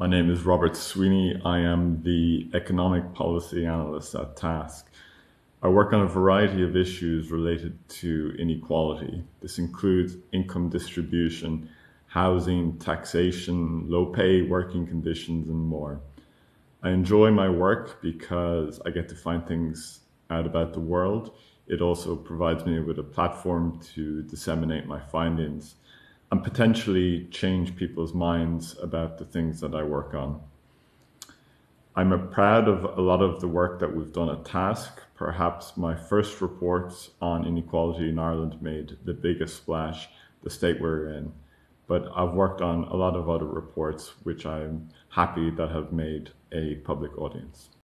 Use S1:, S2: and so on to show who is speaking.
S1: My name is Robert Sweeney. I am the Economic Policy Analyst at TASC. I work on a variety of issues related to inequality. This includes income distribution, housing, taxation, low pay working conditions, and more. I enjoy my work because I get to find things out about the world. It also provides me with a platform to disseminate my findings and potentially change people's minds about the things that I work on. I'm proud of a lot of the work that we've done at TASC. Perhaps my first reports on inequality in Ireland made the biggest splash, the state we're in. But I've worked on a lot of other reports which I'm happy that have made a public audience.